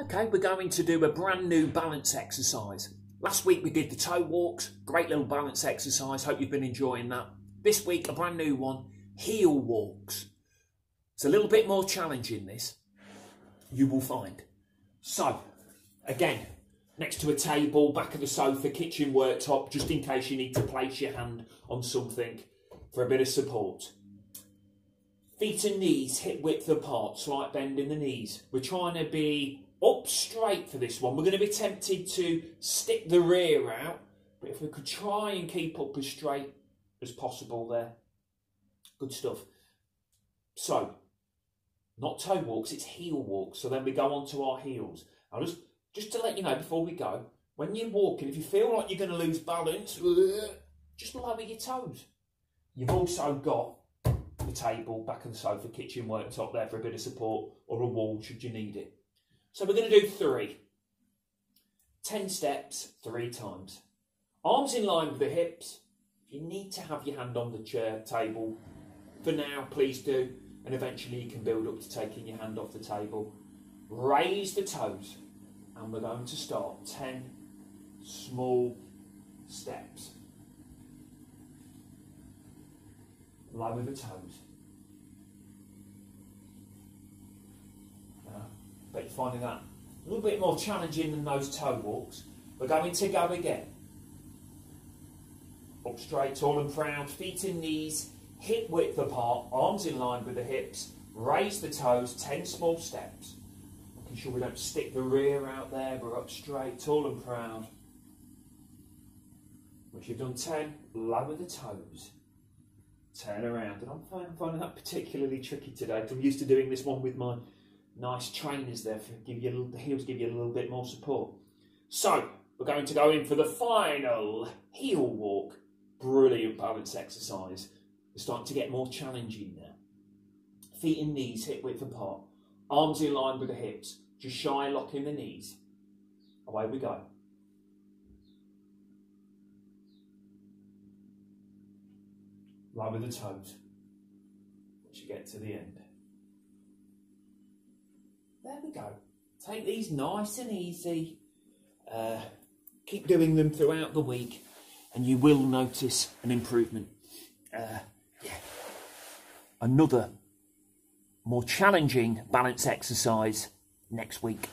Okay, we're going to do a brand new balance exercise. Last week we did the toe walks, great little balance exercise. Hope you've been enjoying that. This week, a brand new one, heel walks. It's a little bit more challenging, this, you will find. So, again, next to a table, back of the sofa, kitchen worktop, just in case you need to place your hand on something for a bit of support. Feet and knees hip width apart, slight bend in the knees. We're trying to be up straight for this one. We're going to be tempted to stick the rear out, but if we could try and keep up as straight as possible there. Good stuff. So, not toe walks, it's heel walks. So then we go on to our heels. I'll just, just to let you know before we go, when you're walking, if you feel like you're going to lose balance, just lower your toes. You've also got the table, back and sofa, kitchen worktop there for a bit of support, or a wall should you need it. So we're going to do three. Ten steps, three times. Arms in line with the hips. You need to have your hand on the chair table. For now, please do. And eventually you can build up to taking your hand off the table. Raise the toes. And we're going to start 10 small steps. Lower the toes. But you're finding that a little bit more challenging than those toe walks. We're going to go again. Up straight, tall and proud, feet and knees, hip width apart, arms in line with the hips, raise the toes, 10 small steps. Making sure we don't stick the rear out there, we're up straight, tall and proud. Once you've done 10, lower the toes. Turn around, and I'm finding that particularly tricky today. I'm used to doing this one with my nice trainers there for give you a little, the heels give you a little bit more support. So we're going to go in for the final heel walk. Brilliant balance exercise. We're starting to get more challenging now. Feet and knees hip width apart. Arms in line with the hips. Just shy locking the knees. Away we go. Lower the toes. Once you get to the end. There we go. Take these nice and easy. Uh, keep doing them throughout the week and you will notice an improvement. Uh, yeah. Another more challenging balance exercise next week.